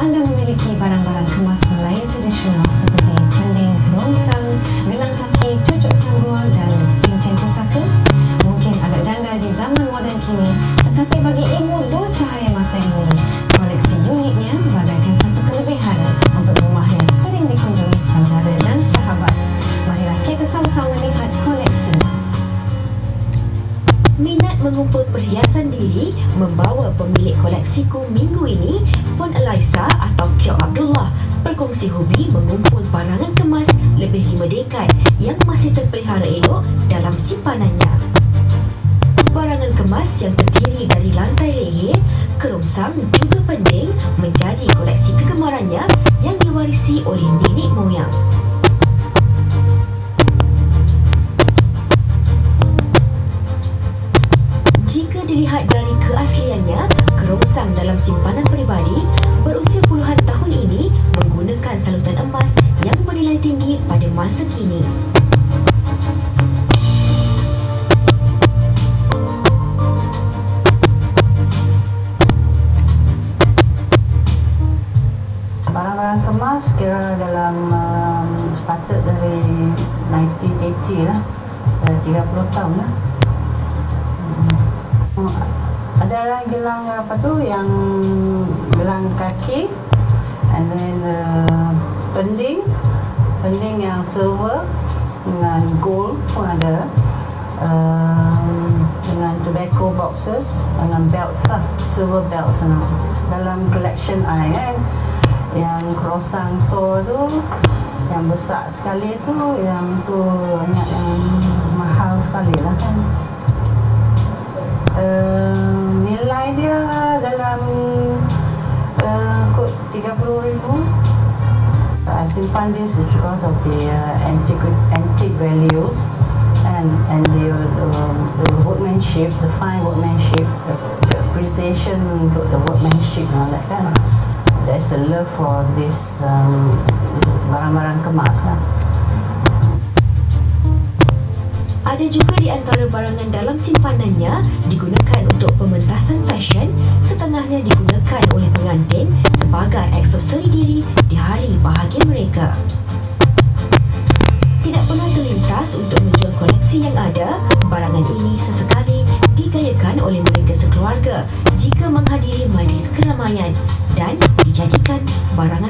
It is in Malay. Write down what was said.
anda memiliki barang-barang kemas Minat mengumpul perhiasan diri membawa pemilik koleksiku minggu ini, Puan Elaisa atau Kyo Abdullah berkongsi hobi mengumpul barangan kemas lebih lima dekad yang masih terpelihara elok dalam simpanannya. Dilihat dari keasliannya, kerongsang dalam simpanan peribadi berusia puluhan tahun ini menggunakan salutan emas yang bernilai tinggi pada masa kini. Barang-barang kemas kira dalam um, started dari 1980 lah. Dah 30 tahun lah. Gelang apa tu yang gelang kaki and then uh, pending pending yang silver dengan gold pun ada. Um, dengan tobacco boxes dengan belt lah silver belt sana dalam collection I kan. Yang croissant store tu yang besar sekali tu yang tu banyak yang Simpan this because of the uh, antique, antique values and and the, the, the workmanship, the fine workmanship, the, the appreciation untuk the workmanship and all that kan. There's a love for this um, barang-barang kemas lah. Ada juga di antara barangan dalam simpanannya digunakan untuk pementasan fashion, setengahnya digunakan menghadiri majlis keramaian dan dijadikan barangan